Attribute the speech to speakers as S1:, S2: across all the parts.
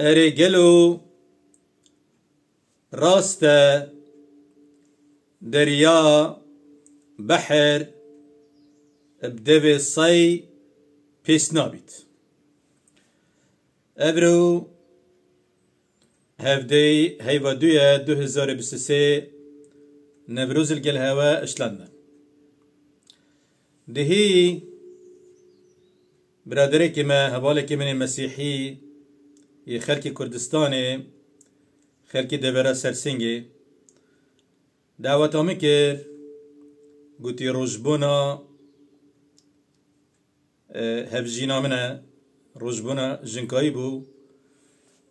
S1: أري قالوا راسته دريا بحر بدبي صي بيس نابت أبرو هفدي هيفا دويا دو هزار بسسي نبروز القلهوا اشلنا دهي برادري ما هبالك من المسيحي ی خلکی کردستانه خلکی دبره سرسنگه. دعوت همه کرد گوتی روزبونا هفجینا منه روزبونا جنکایی بو.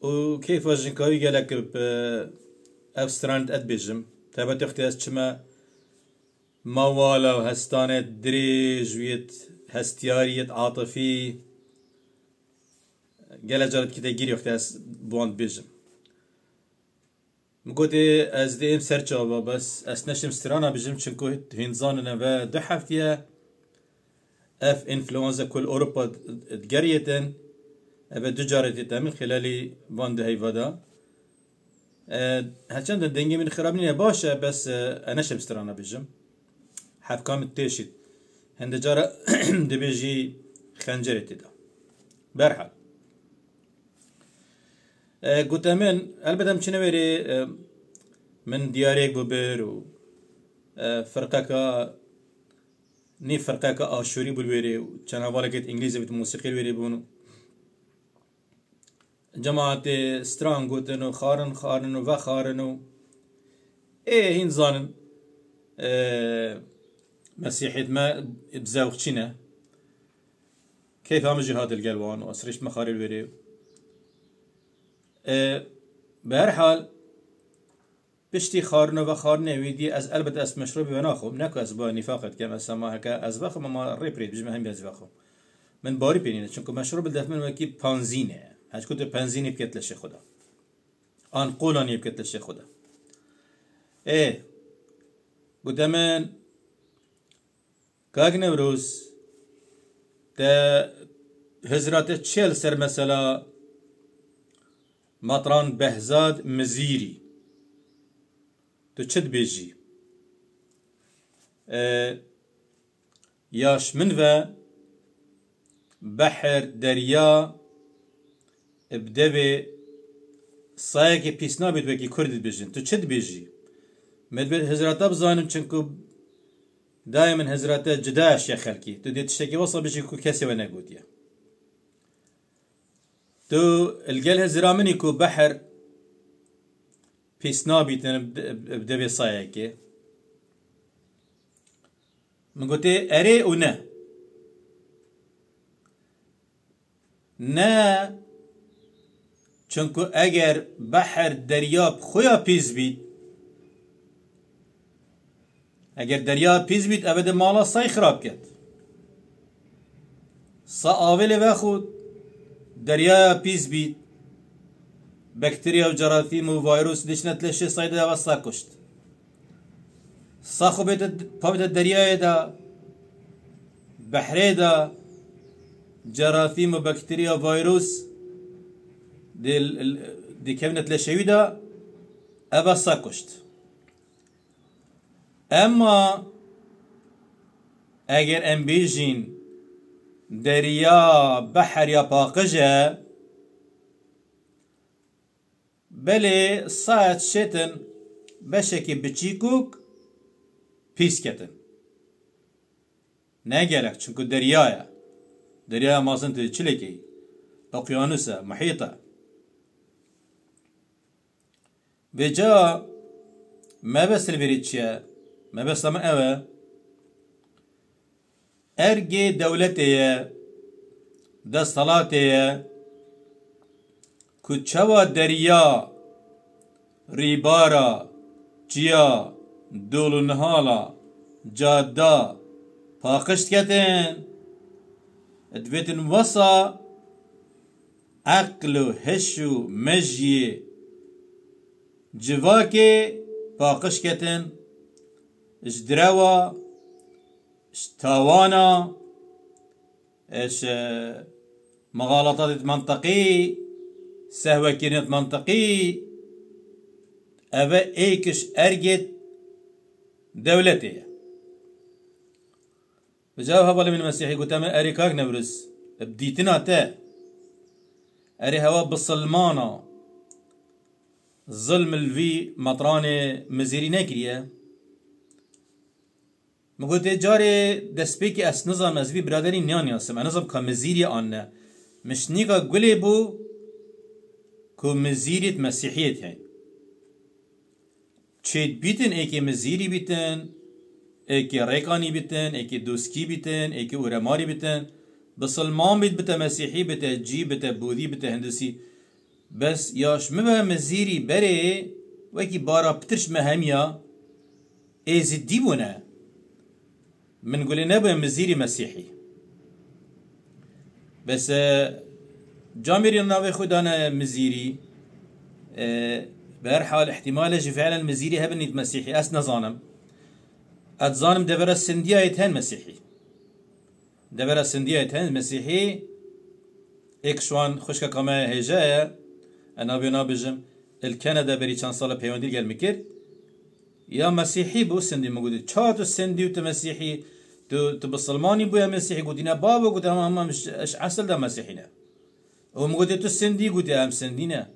S1: و كيف جنكاوي قالك ب افستراند ادبيجم تابا تختي اسچما موالا وهستانة دريج ويت هستياريت عاطفي قال جارت كده جيري وقت بوند بيجم مگوتی از دیم سرچاوا بس اس نشم سترانا بجم چنکو هنزاننا و دو حفتیه اف انفلونزا كل اوروبا تقريتن ابا دو جارتي من خلال باند هيفادا هالشان دنجي من خرابني باشا بس انا شمسترانا بجم حف كام تيشت هند جارة دبيجي خنجرتي دا برحال قلت من مچنه وری من دیارێک بۆ بەر و فرقەکە نی فرقەکە ئاشووری بولوێرێ و چەناواڵەکەت ئینگلیزە بێت موسیقی وێرێ بوون و. جەماعتێ ستران گوتن و خارن خارن و خارن و. ئێ هین زانن مسيحيت ما بزاوخ چينا كيف هم جهاد القلوان وأسرش مخاري الوري به هر حال پشتی خارنه و خارنه ویدی از البته از مشروبی و ناخوم نکو از با نفاقت کم از سما هکا از بخم ما ری پرید بجمه هم از بخم من باری پینینه چون که مشروب دفت من وکی پانزینه. هج کت پانزینی بکت لشه خدا. آن قولانی بکت لشه خدا. آه گوته من کاگ نوروز تا هزرات چل سر مثلا ماتران بهزاد مزیری تو چد بیجی یاش من و بحر دریا بدوی سایه پیس نابید وکی کردید بیجین تو چد بیجی مدبید هزراتا بزانم چنکو دائما هزراتا جداش یا خلکی تو دیتشتکی وصل بیجی کو کسی و نگودیه تو القلها زرامني كو بحر في سنابي بدبي صايكي من قلت اري ونا نا چونكو اگر بحر دریاب خویا پیز بید اگر دریا پیز بید ابد مالا سای خراب کرد سا آویل و دریا پیس بید بکتریا و جراثیم و ویروس دشنت لشه صيدا دا وصا کشت. صاخو بيت بابت الدريا دا بحري دا جراثيم وبكتيريا وفيروس دي دي كابنت لشوي دا أبا ساكشت أما أجر أم بيجين دریا بحر یا پاقجه بله ساعت شتن بشکی بچیکوک پیس کتن نه gerek çünkü deryaya. Derya mazın çileki okyanusa محيطة ve ca ما بس البريتشيا ما بس لما أوى ارجي دولتي ده صلاتي كتشوا دريا ريبارا جيا دول نهالا جادا پاقشت کتن ادویتن وصا عقل و هش و مجی جواکه پاقش کتن اجدروا تاوانا إيش مغالطات منطقي سهوة كانت منطقي أبا إيكش أرجت دولته بجاو هبل من المسيحي قلت أما أريكاك نبرس بديتنا تا. أري هوا بصلمانا. ظلم الفي مطرانة مزيري نكريه مگوته جاره دست که اس نظام از وی برادری نیان یاسم نظام که مزیری آنه مشنیگا گلی بو که مزیریت مسیحیت هین چید بیتن ایکی مزیری بیتن ایکی ریکانی بیتن ایکی دوسکی بیتن ایکی اورماری بیتن بسلمان بیت بتا مسیحی بتا جی بتا بودی بتا هندسی بس یاش مبه مزیری بره وکی بارا پترش مهمیا ایزی بونه من قولي نبي مزيري مسيحي. بس جاميري ناوي خدانا مزيري بهر حال احتمال جي فعلا مزيري هبنيت مسيحي أس نظانم اتظانم دبر السندية يتهن مسيحي دبر السندية يتهن مسيحي ايك شوان خشكا كما هجايا انا بينا بجم الكندا بري چند سال پیوندی گل میکرد یا مسیحی بو سندی مگودی چهار تو سندی و تو مسیحی تو بسلمانی بو مسیحی گودی نه بابا گودی هم هم مش اش اصل ده نه و مگودی تو سندی گودی هم نه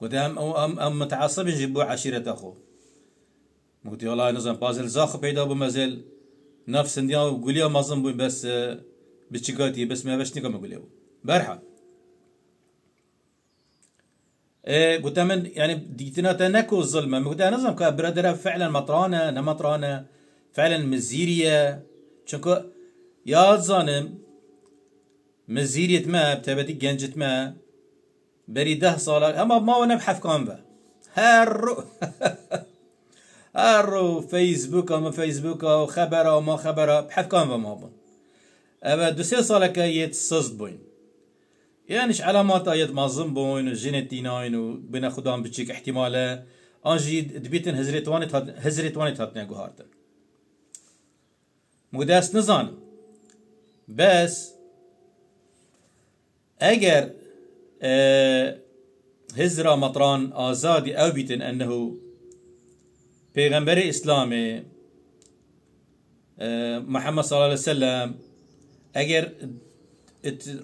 S1: گودی هم هم هم متعصب جبو عشیرت اخو مگودی والله نظام بازل زاخ پیدا بو مزل. نفس گولیا مازم بو بس بچیکاتی بس ما بش نکم گولیا برحال قلت من يعني ديتنا تنكو الظلمة قلت نظام كبرادرة فعلا مطرانة نمطرانة فعلا مزيرية شنكو؟ يا ظانم مزيرية ما بتبدي جنجت ما. بري ده صالة. أما ما وأنا بحث كان هرو هرو فيسبوك وما فيسبوك وخبرة وما خبرة. بحث كان ما بون. أبا دو سي صالة كيت صزد بوين. يعني إيش علامات ايد مازم بوين وجينيتيناين وبنا خدام بتشيك احتماله. انجي دبيتن هزريت وانت هزريت وانت هاتنا جوهارتن مقداس نزان. بس اگر آه هزرا مطران آزادي أو بيتن انه پیغمبر اسلامي آه محمد صلى الله عليه وسلم اگر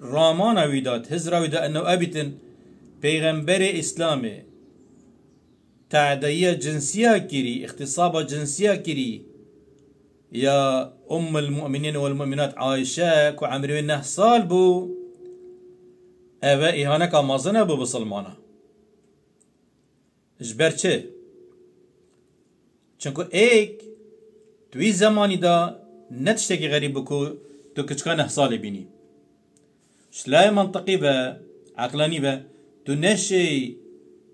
S1: رامان ویداد هزرا ویدا انه ابیتن پیغمبر اسلامي تعدية جنسية كري اختصاب جنسية كري يا أم المؤمنين والمؤمنات عائشة كو عمري نه صال بو أبا إهانة كامازنة بو بسلمانة جبر چه چونکو ایک توی زمانی دا نتشتکی غریب بکو تو کچکا نه سال بینی شلاي منطقي با عقلاني با تو نشي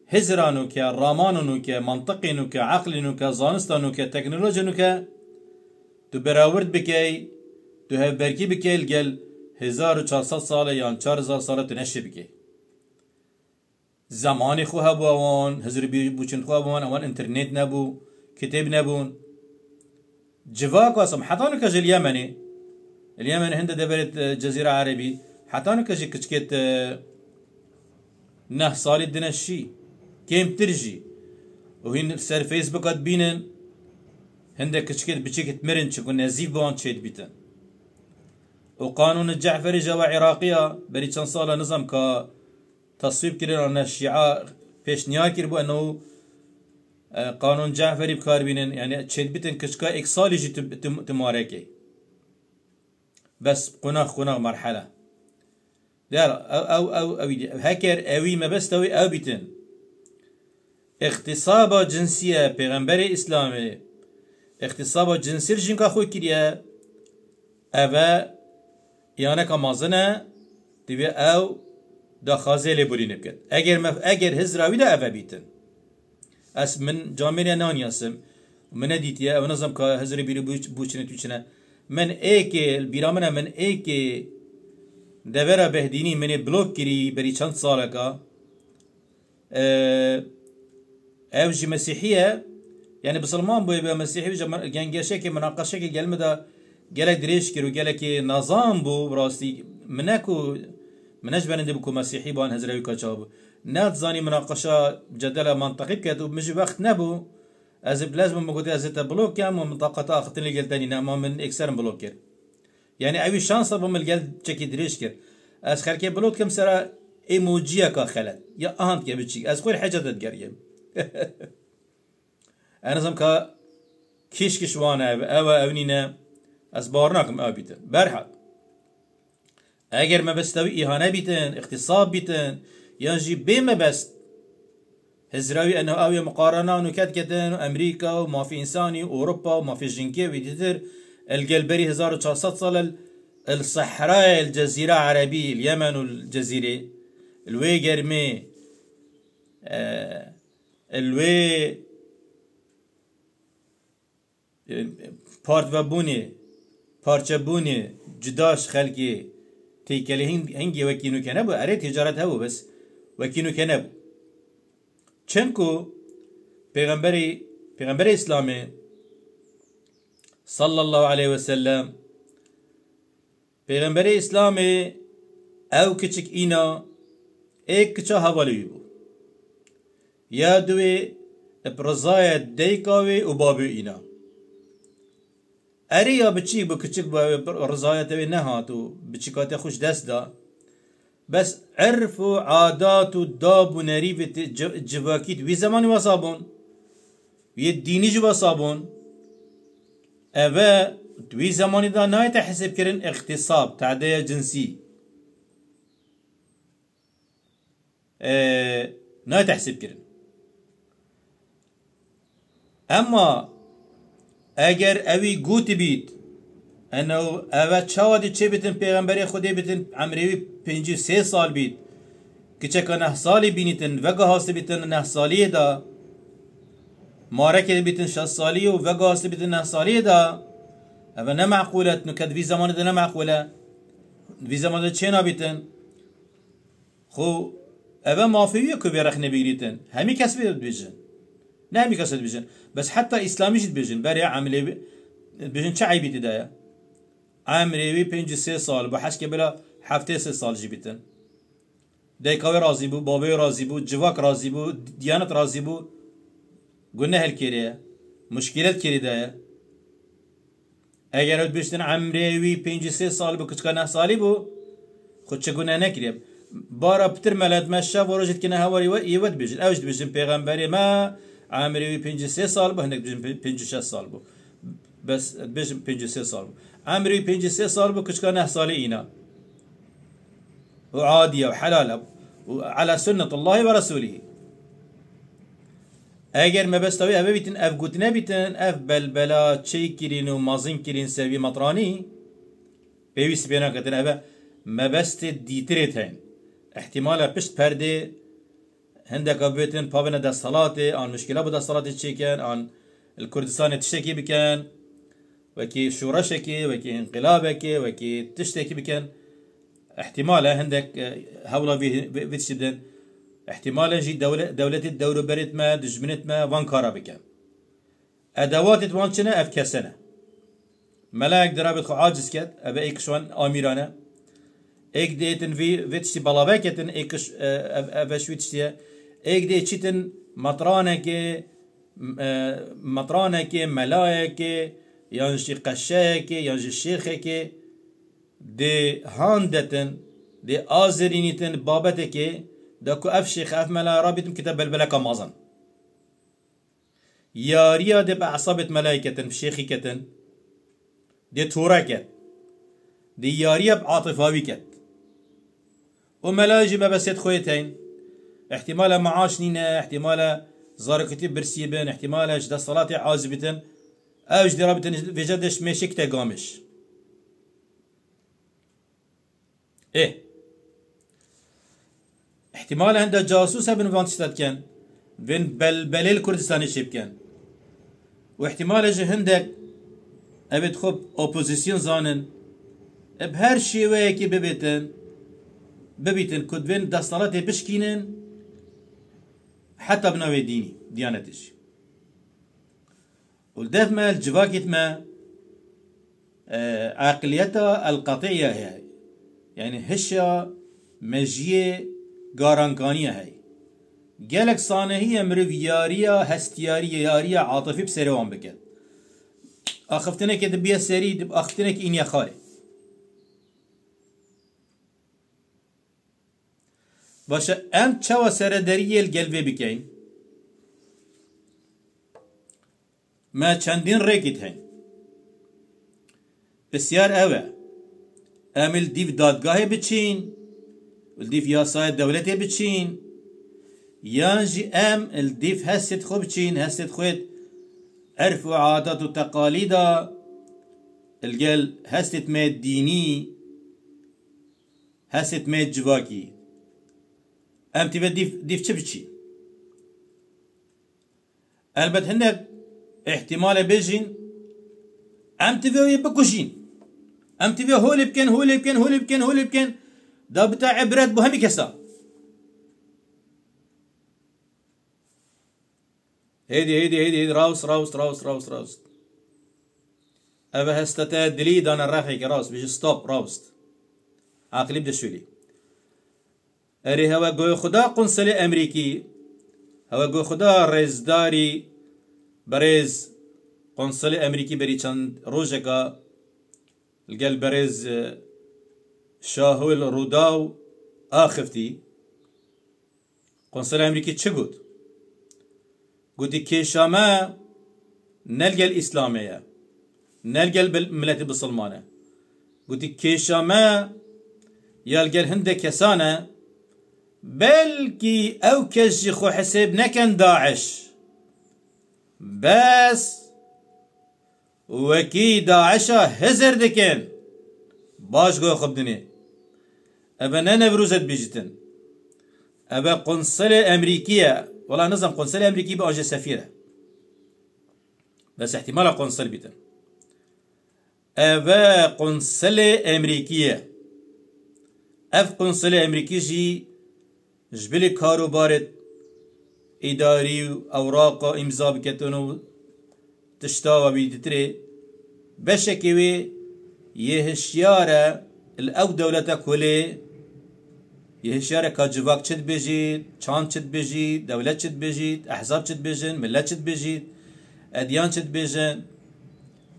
S1: هزرانو که رامانو که منطقینو که عقلینو که زانستانو که تکنولوژینو که تو براورد بکی تو هف برکی بکی الگل هزار و چهارصد ساله یا چهار هزار ساله تو نشی بکی. زمانی خو هبو اوان هزر بوچن خو اوان اوان انترنت نبو كتاب نبون. جواك واسم حتى نكا اليمني اليمن هند دبرت جزيرة عربي Hatan kişi kiçket neh salî dine şî kêmtir jî û hîn ser Facebookat bînin hindek kiçket biçikit mirin çikû nezîv bi wan çêd bîtin. û qanûn Ceferî jewa Iraqîya berî çend sala nizam ka tasvîb kirin an şîa pêşniya kir bû enû قانون جعفری بکار بینن. یعنی چید بیتن کچکا ایک سالی جی تمارکی بس قناخ قناخ مرحله دار أو أو أو أو هكر أوي ما بس توي أو بيتن. اغتصاب جنسية پیغمبر إسلامي. اغتصاب جنسي جنكا خوي كريا. أبا يانا كمازنة تبي أو دا خازي لبولي نبكت. أجر مف أجر هزراوي دا أبا بيتن. أس من جامعة ناني أسم من ديتيا أو نظم كا هزري بيرو بوچنه توچنه من ايكي البيرامنا من ايكي دورا بهدینی منی بلوک کری بری چند ساله که أو جی مسیحیه یعنی بسلمان بوی به مسیحی جا گنگشه که مناقشه که گلمه دا گلک دریش کرو گلک نظام بو براستی منکو منش بنده بكو مسيحي بان هزراوي كاچابو نات زاني مناقشة جدل منطقي بكتو مش وقت نبو از بلازم ما قلت از بلوك يا منطقة اختن اللي قلتني نعم من اكسر بلوكر يعني اوي شانس بم الجل تشكي دريش كر از خلكي بلوك كم سرا ايموجيا كا خلت يا اهانت كي بتشي از خوير حاجة تتقريم أنا زم كا كيش كشوانا أو اونينا از بارناكم أو بيتن برحق اگر ما بستوي اهانه بيتن اختصاب بيتن ينجي بما بست هزراوي انه اوي مقارنه ونكات كتن أمريكا وما في انساني واوروبا وما في جنكي ويدتر القلبري 1400 صال الصحراء الجزيرة العربية اليمن والجزيرة الوي جرمي آه الوي پارت و بونی پارچه بونی جداش خلقی تیکلی هنگی وکینو کنه بو اره تجارت هبو بس وکینو کنه بو چنکو پیغمبری پیغمبر اسلامی صلی الله علیه وسلم پیغمبر اسلامی أو کچک اینا ایک کچا حوالی بو یا دوی ابرزای دیکاوی و بابو اینا اری یا بچیک بو کچک با رضایت وی نهاتو بچیکات خوش دست دا بس عرف و عادات و داب و نریف جواکیت وی زمانی وصابون اوه وی زمانی دا نایت حسب کرن اغتصاب تعدیه جنسی نایت حسب کرن اما اگر اوی گوت بید انه اوه چاوادی چه بیتن پیغمبری خودی بیتن عمریوی پنجی سه سال بید که که نه سالی بینیتن وگه هاست بیتن نه سالیه دا مارەکێ بیتن شە سالی و بەگاسی بیتن نه سالیدا ئەە نەماقولت نکەت وی زمانە نه نەماقولە وی زمانە خو او مافیوی که مافیویە کو همی کس هەمی بیجن. نه همی کس بیجن. بس حتی حتا ئیسلامیشت بیجن. بری عملی بیجن چه عیبی عمری وی پینج سی سال با حشک بلا هەفتێ سی سال جی بیتن. دیکاوی رازی بو بابای رازی بو جواک رازی بو دیانت رازی بو کریه مشکلت کری ده اگر اد بشتن عمری پنج سه سال بو نه سالی بو خود چه گونه نکریم؟ بارا بتر ملد مشا وروجت کنه هواری و ایود بجن اوجد بجن پیغمبری ما عمري بينج سه سال بو هنك بجن بينج شش سال بو. بس بجن بينج سه سال بو. عمري بينج سه سال بو نه سالي اينا وعادية وحلالة وعلى سنة الله ورسوله اگر ما بستوي اف بيتن اف قوت نبيتن اف بلبلا تشي كيرين ومازين كيرين سوي مطراني بيويس بينا كتن اف ما بست ديتريت هين احتمال بشت پرده هندك بيتن بابنا دا صلاة عن مشكلة بدا صلاة تشيكن عن الكردستان تشتكي بكن وكي شورشكي وكي انقلابكي وكي تشتكي بكن احتمال هندك هولا في فيتشدن احتمال جي دولة دولة الدولة بريت ما دجمنت ما وان كارا بكن. أدوات اف كسنة ملاك درابت خو عاجز كت. أبا إيك شوان آميرانه. إيك ديتن في فيتشتي بلاوكتن ايكش أبا شويتشتي إيك دي تشيتن مطرانك مطرانك ملايك يانجي قشاك يانجي شيخك دي هاندتن دي آزرينيتن بابتك داكو اف شيخ اف ملا رابطم كتاب بلبلك مازن ياريا دي بعصابة ملايكة بشيخيكة دي توركت دي ياريا بعاطفاويكت وملاجي ما بسيت خويتين احتمال معاش نينا احتمال زاركتي برسيبن احتمال جدا صلاة عازبتن أو جدي رابطن في جدش مشكتا قامش إيه احتمال عنده جاسوس بن فانتستاد كان بين بل بليل كردستاني شيب كان واحتمال جه هندك ابد خب اوبوزيسيون زانن بهر شيء كي ببيتن ببيتن كود بين دستالاتي بشكينن حتى بنوي ديني ديانتش والدف ما الجواكت ما آه عقليتها القطعية هي يعني هشة هی گلک صانهی مروف یاریا هستیاری یاریا عاطفی بسروان بکد اخفتنه که دبیه سری دب اخفتنه که اینیا خاله باشه ام چوا سردریه الگلوه بکین ما چندین ریکیت هین بسیار اوه ام الدیف دادگاه بچین۔ الدیف یاسای دولتی بچین یان جی أم الدیف هست خو بچین هست خوید عرف و عادات و تقاليدا الجل هست ميت ديني هست ميت جواكي. أم تبا ديف ديف بچی البت هنك احتمال بيجين أم تبا بكوشين أم تبا هول بكن هول بكن هول بكن هول بكن. دا بتاع عبرت بهمي كسا هيدي هيدي هيدي هيدي راوس راوس راوس راوس راوس. أبا هستتا دليد أنا الرافعي راوس بيجي ستوب راوست عقلي بدا شولي أري هوا قوي خدا قنصلي أمريكي. هوا قوي خدا رزداري بريز قنصلي أمريكي بري چند روجكا. القل بريز شاهول روداو آخفتي قنصلي أمريكي چه قد؟ قدي كيشاما نلقى الإسلامية نلقى الملة بسلمانة قدي كيشاما يلقى الهند كسانة بلكي أو كجي خو حساب نكن داعش. بس وكي داعشا هزر دكن باش قو خبدني أبا بروزت بيجتن أبا قنصلة أمريكية والله نظام قنصلي أمريكي بأجي سفيرة بس احتمال قنصل بيتن أبا قنصلة أمريكية أف قنصلة أمريكي جي جبلي كارو بارد إداري أوراق إمضاء بكتنو تشتاوى بيدتري بشكوي يهشيارة الأو دولة كله يهشيار كاجواك چد بيجيد چان چد بيجيد دولة چد بيجيد أحزاب چد بيجن ملة چد بيجيد أديان چد بيجن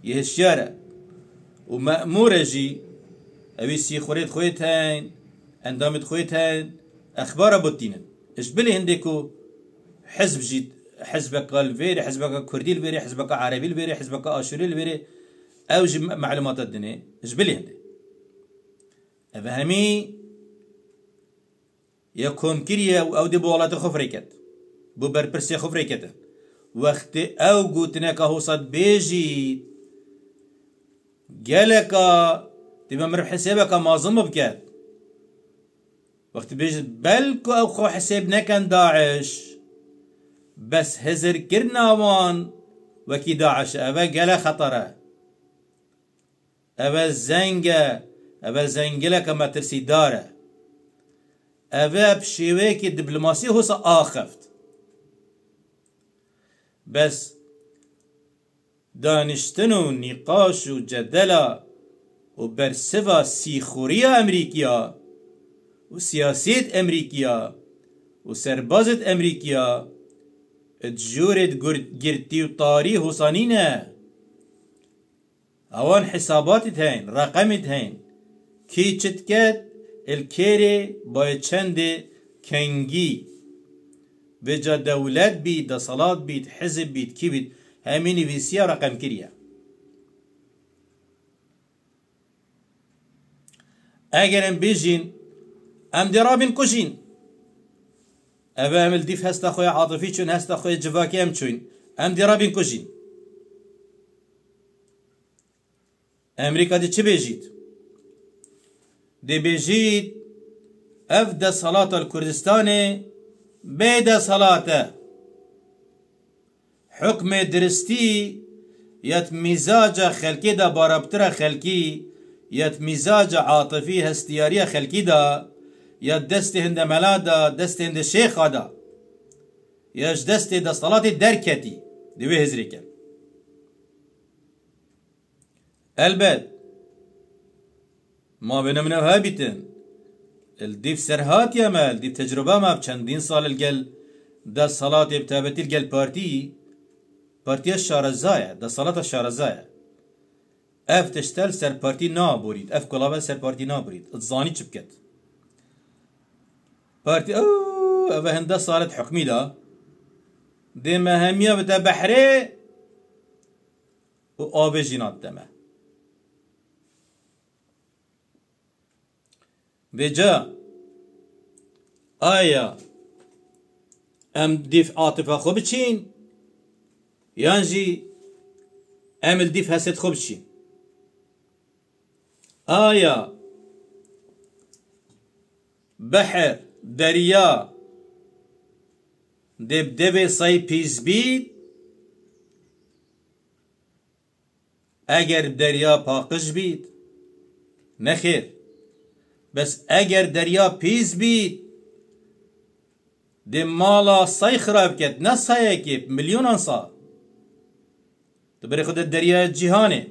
S1: يهشيار ومأمورة جي أبي سي خوريت خويت هين اندامت خويت هين أخبار بوتينن إيش بلي هنديكو حزب جيد حزبك الفيري حزبك كردي الفيري حزبك عربي الفيري حزبك آشوري الفيري أو معلومات الدنيا إيش بلي هندي أفهمي یا کۆمکریە و ئەو دێ بۆ وڵاتە خۆفرێکێت. بۆ بەرپرسێ خۆفرێکێتە. وەختی ئەو گوتنەکە هوسەت بێژیت گەلێکە دێمە مر حسێبەکە مازم بکات وەختی بێژت بەلکو ئەو خۆ حسێب نەکەن داعش. بەس هزرکردناوان وەکی داعش. ئەوە گەلە خەتەرە. ئەوە زەنگە ئەوە زەنگلەکە مەترسی دارە. اوه بشیوه که دیپلماسی هوسا آخفت. بس دانشتن و نقاش و جدلا و برسوا سیخوری امریکیا و سیاست امریکیا و سربازت امریکیا تجورت گرتی و طاری حسانینه اوان حساباتت هين رقمت هين كي چتكت الكيري چند کنگی. بجا دولت بید دا صلاة بید حزب بید کی بید؟ همینی ویسیا رقم کریه. اگر ام بیجین ام درابین کشین اوه ام الدیف هستا خوی عاطفی چون هستا خوی جواکی ام چون ام درابین کشین امریکا دی چه بیجید دبيجيت أفدى صلاة الكردستان بيد صلاة حكم درستي يت مزاج خلقي دا باربتر خلقي يت مزاج عاطفي هستيارية خلقي دا يت دست هند ملادا دست هند شيخ دا يش دست دا صلاة دركتي دوي هزريكا البت ما بين من هابتن الديف سرهات يا مال ديف تجربة ما بچندين سال الجل دا صلاة بتابتي الجل بارتي بارتي الشارزايا دا صلاة الشارزايا اف تشتل سر بارتي نابوريد اف كلابا سر بارتي نابوريد اتزاني چبكت بارتي اوه اوه هنده صالت حكمي دا. دي مهمية بتا بحري و آب جينات دمه. بجا. آیا ام دیف عاطفه خوب چین؟ یانجی ام الدیف هست خوب چین؟ آیا بحر دریا دب دب سای پیز بید اگر دریا پاکش بید نخیر. بس اگر دریا پیز بید دی مالا سای خراب کد نه سایه که میلیون سال تو بری خود دریای جهانه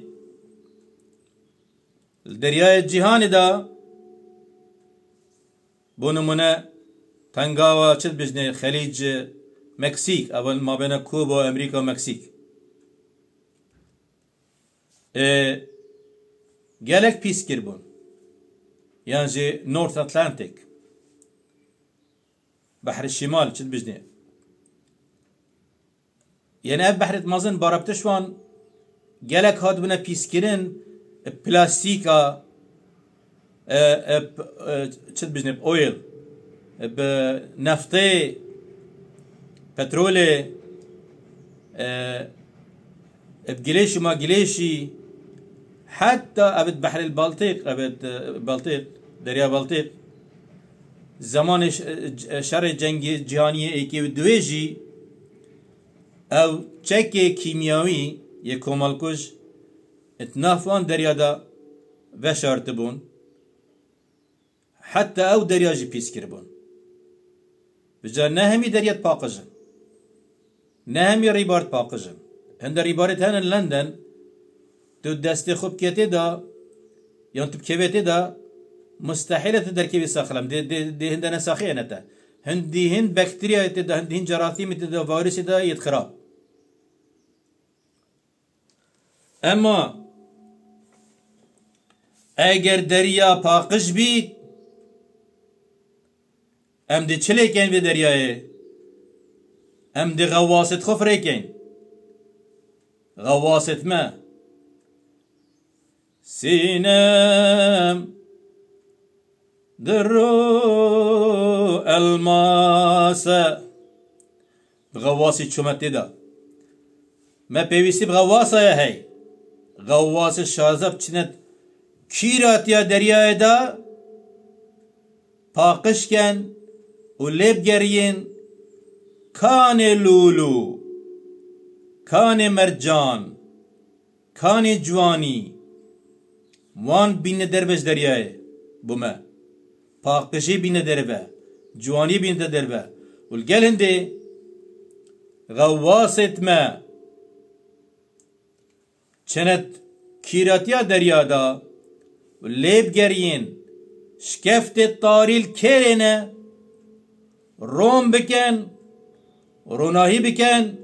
S1: دریای جهانی دا بو نمونه تنگاوا چت بجنه خلیج مکسیک اول ما بین کوبا و امریکا و مکسیک gelek pis kirbun. يعني نورث اتلانتيك بحر الشمال شد بجني يعني اب بحر مازن باربتشوان gelek هاد بنا بيسكرين بلاستيكا شد بجني بأويل بنفطي بترولي بجليشي ما جليشي حتى أبد بحر البلطيق أبد بلطيق دريا بلطيق. زمان شر جنگ جهانی ایکی و دویجی او چک کیمیاوی یک کمالکش اتنافان دریا دا وشارت بون حتى او دریا جی پیس کر بون. بجا نه همی دریات پاقجن نه همی ریبارت پاقجن. هند ریبارت هنن لندن تو دست خوب کتی دا یا تو بکویتی دا مستحيل تدركي بساخلم دي دي دي هندنا ساخية نتا هندي هند بكتيريا تدا هندي هند جراثيم تدا فيروس تدا يتخراب اما اگر دریا پاقش بید ام دی چلی کن به دریای ام دی غواست خفره کن غواست ما sinemdir o elmasa. Gavvasi çömetli da. Me pevisi gavvasaya hey. Gavvası şazap çinet kiratiya deryaya da pakışken uleb geriyin kane lulu kane mercan kane cvani وان بین دربش دریای بومه پاکشی بینه دربه جوانی بینه دربه والقال هندي غواصت ما چنت كيراتيا دريادا والليب جرين شكفت الطاريل كيرنا روم بكن روناهي بكن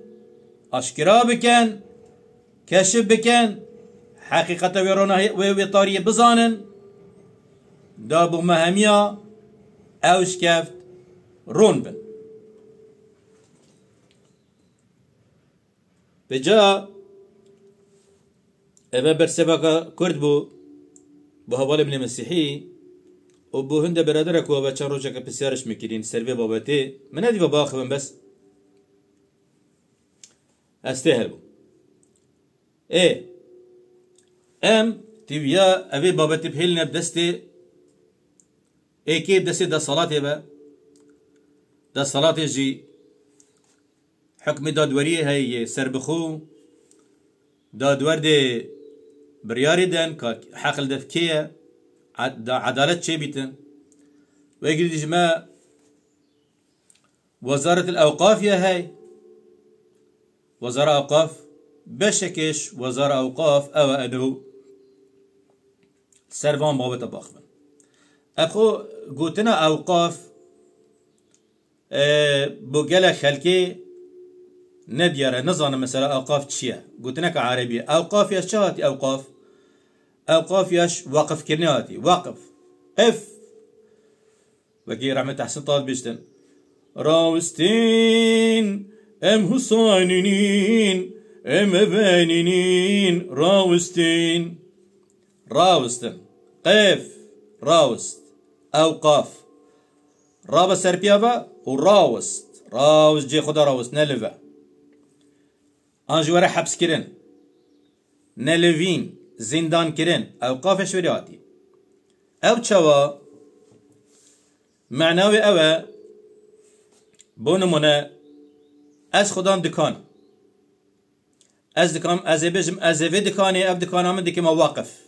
S1: أشكرا بكن كشف بكن حقيقة وروناهي وطاري بزانن. دا بو مهمیا اوش کفت رون بن. بجا اما برسبك كرد بو بو هوال ابن مسيحي و بو هنده برادرك و بچن روشك بسيارش مكرين سربي بابتي من هدي باباخبن بس. استهل بو. إيه ام تيويا ابي بابتي بهلنا بدستي اي كيف دسي دا صلاة با دا صلاة جي حكم دادوري هي سربخو دادور برياري دن كا حقل دفكية دا عدالة شي بيتن ويقول جماعة وزارة الأوقاف يا هاي وزارة أوقاف بشكش وزارة أوقاف أو أدو سرفان بابت باخبن اخو قوتنا اوقاف آه بو گله خلکی ندیاره نظانه مثلا اوقاف چیه. قوتنا كعربية اوقاف يا شهاتي اوقاف. اوقاف ياش وقف كرنياتي وقف. اف وكي رحمة حسن طالب بيشتن راوستين ام حسينين ام افانينين راوستين راوستن قف راوست اوقاف رابا سربيافا وراوست راوست. جي خدا راوست نلفا انجوارا حبس كرن نلفين زندان كرن اوقاف شورياتي أو تشوا معناوي اوه بونمونه از خدام دکان. از دکان از بجم از وی دکانی اف دکان هم دکی مواقف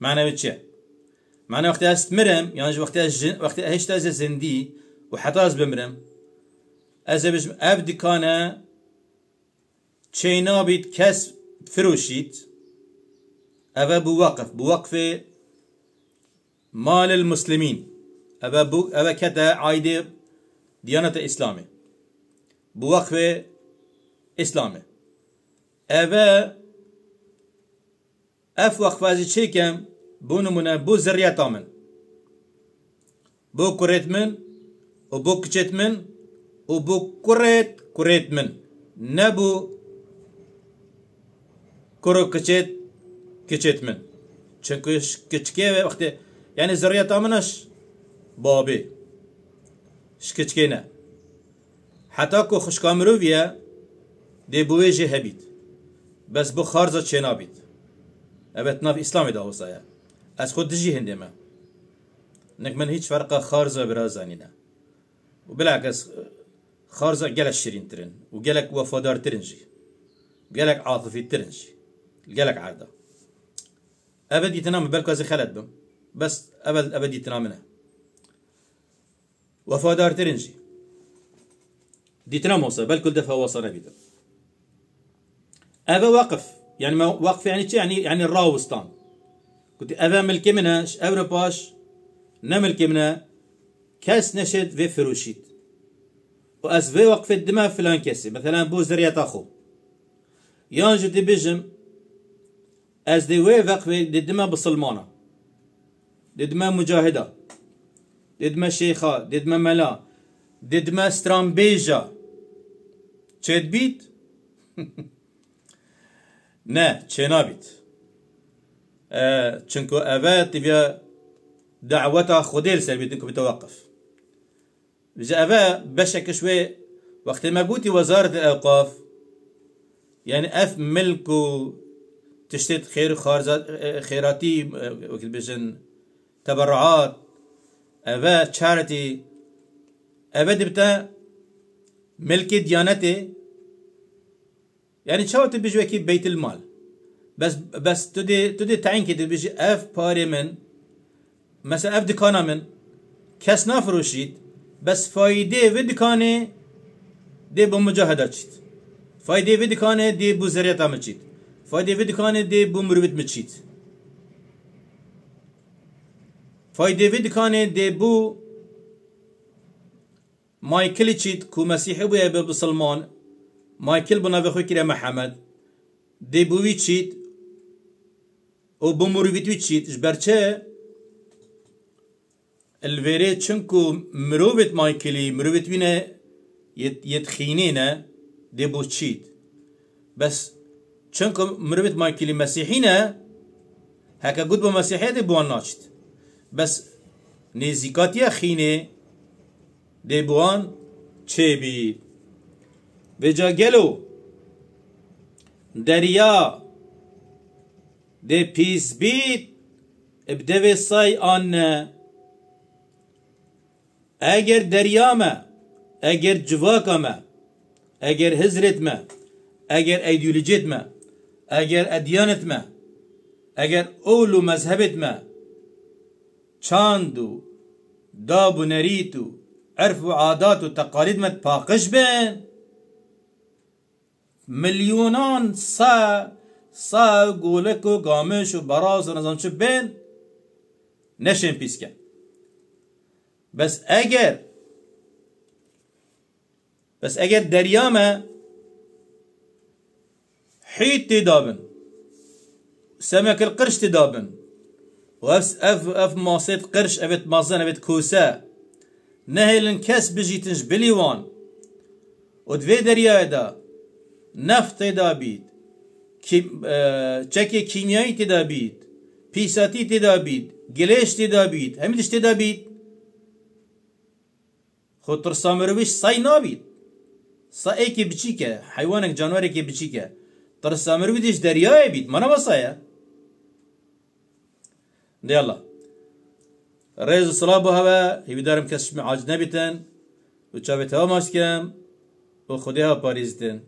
S1: معناوي چه معناوي وقتی است مرم يعني وقتی از جن وقتی هشت از زندي وحتى از بمرم. از بجم اف دکانه چینا بید کس فروشید. أبا بوقف بوقف مال المسلمين أبا بو أبا كتا عايدة ديانة إسلامي بوقف إسلامي أبا اف وقت فازی چه کم بو نمونه بو زریتا من بو کریت من و بو کچت من و بو کریت کریت من نه بو کرو کچت کچت من چونکه کچکه وقتی یعنی زریتا منش بابی شکچکه نه حتی که خوشکامرو بیه دی بویجه هبید بس بو خارزا چه نابید اوت ناف اسلامی دا وصایا از خود دجی هنده ما نك من هیچ فرقه خارزا برازانی نه و بالعكس خارزا جلك شيرين ترن وجلك وفادار ترنجي جلك عاطفي ترنجي جلك عاده ابد تنام بالكو از خلد بم بس ابد ابد تنام منه وفادار ترنجي دي تنام وصل بالكل دفع وصل بيدا ابا وقف يعني ما وقف يعني شي يعني يعني الراوستان. كنت ابا ملكي منها ابرا باش نملكي منها كاس نشد في فروشيت. واس في وقف الدماء فلان كسي مثلا بو زرية أخو. يانجو دي بيجم از دی وی وقف ددما بسلمانه ددما مجاهدة. ددما شيخا ددما ملا. ددما سترامبيجا. چد بیت؟ نه چه نابید چونکو اوه تبیا دعوتا خودیل سر بیتن که بتوقف بجا اوه بشك شوي وقت ما قوتي وزارة الأوقاف يعني أف ملكو تشتت خير خيراتي وقت بيجن تبرعات أبا تشارتي أبا دبتا ملك ديانتي يعني شو تبيجوا كي بيت المال بس بس تدي تدي تعين كده بيجي اف باري من مثلا اف دكانا من كاس نافروشيد بس فايدة في دكانه دي بمجاهدات شيت فايدة في دكانه دي بوزريات عمل فایده وید کانه دی بو مروید مچید فایده وید کانه دی بو مایکل چید کو مسیحی بو ابو بسلمان مایکل بنا بخوی کره محمد دی بوی چید او بو مروید وی چید جبرچه الویره چنکو مروید مایکلی مروید وینه یتخینینه دی بو چید بس چونکه مروت مایکلی مسیحینه هکا گود با مسیحیت بوان ناچت بس نزیکاتی خینه دی بوان چه بی به جا گلو دریا دی پیس بید ابدوی سای آن اگر دریامه اگر جواکمه اگر هزرت ما اگر ایدیولوژیت ما اگر ادیانت ما اگر اول و مذهبت ما چاند و داب و نریت و عرف و عادات ملیونان سا سا گولک و گامش و براز و نظام چه بین؟ نشن پیسکن. بس اگر بس اگر دریامه حيت تدابن سمك القرش تدابن واف اف اف ماسيت قرش ابت مازن ابت كوسا نهلن كس بجيتنج بليوان ودفي دريا Neft tedabit. Kim, e, çeke kimyayı tedabit. Pisati tedabit. Geleş tedabit. Hem de tedabit. Kutr samırmış say nabit. Say ki biçike. Hayvanek canvarek ki biçike. Tır samırmış diş deryaya bit. Mana basaya. De Allah. Rez salabu hava. Hividarım kesişme acı ne biten. Uçavet hava maşkem. O khudeha parizdin.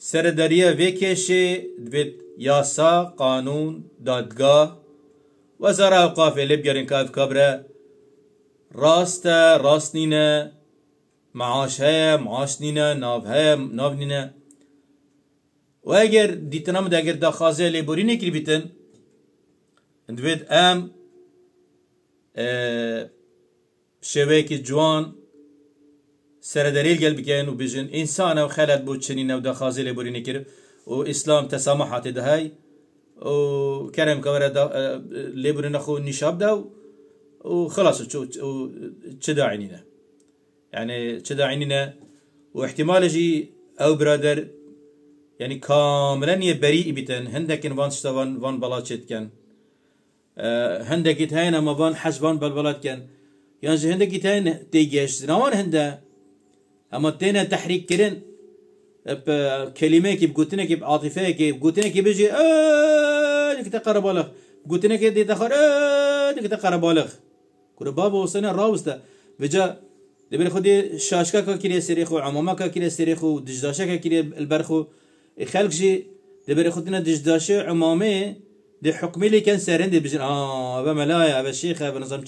S1: ماسكم وخديها باريزتن سر دريا ويكيشي دبيت ياسا قانون دادگاه وزارة اوقاف لبيارن كاف كابرا راستا راستنينا معاش هيا معاش نينا ناف هيا ناف نينا و اگر دیتنام ده اگر دا خازه لیبوری نکری بیتن دوید ام شوه که جوان سردلیل گل بکن و بجن انسان و خلد بود چنین و لیبوری نکر و اسلام تسامحات ده های و کرم که دا لیبوری نخو نشاب ده و خلاص چه داعي نينا يعني داعي نينا واحتمال جي أو برادر يعني كاملا بريء بيتن هندك وان شتوان وان بلاتشت كان هندك تاين ما وان حش وان بالبلات كان يعني هندك تاين تيجيش نوان هندا اما تينا تحريك كرن كلمة كي بقولتنا كي بعاطفة كي بقولتنا كي بيجي آه نك تقرب بالغ. بقولتنا كي دي تخر آه نك تقرب بالغ. كل بابا وصلنا راوستا بجا دبر خودي شاشكا كا سريخو عماما كا سريخو دجداشا كا البرخو خلق جي دبر خدنا دجداشة عمامي دي حكمي اللي كان سارين دي آه ابا ملايا ابا شيخ ابا نظام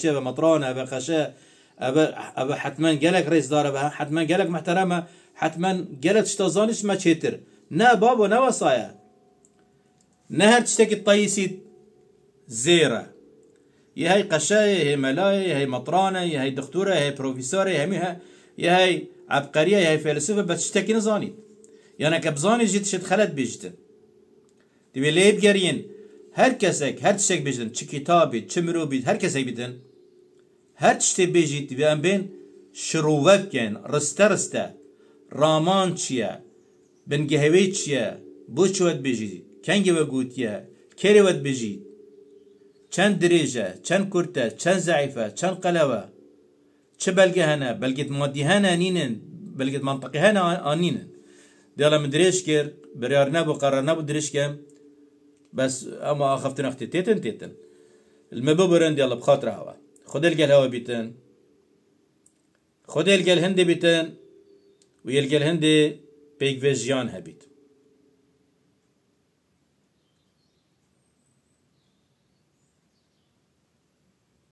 S1: ابا ابا حتما قالك رئيس دار حتما قالك محترمه حتما قالت تشتازانش ما تشيتر نا بابا نا وصايا نهر تشتكي الطيسي زيرة يا هي قشاية هي ملايا يا هي مطرانة يا هي دكتورة يا هي بروفيسورة يا هي يا هي عبقرية يا هي فلسفة بتشتكي نزاني يعني كبزاني جيت شد خلت بيجتن دبي ليه بگرین هر کسک هر تشک بيجتن چه کتابی چه مروبی هر کسک بیدن هر تشتی بیجید دبي ام بین شرووک کن رسته رسته رامان چیه بنگهوی چیه بو چوت بيجي کنگی و گوتیه کری ود بيجي چند دريجة چند كرتة چند زعيفة چند قلوة چه بلگه هنه بلگه مادی هنه نینن بلگه منطقه هنه آنینن ديالا من دريش كير بريار نابو قرار نابو دريش كام بس اما اخفتن اختي تيتن تيتن المبوبرن ديالا بخاطر هوا خد القل هوا بيتن خد القل هندي بيتن ويلقى الهندي بيك فيجيان هبيت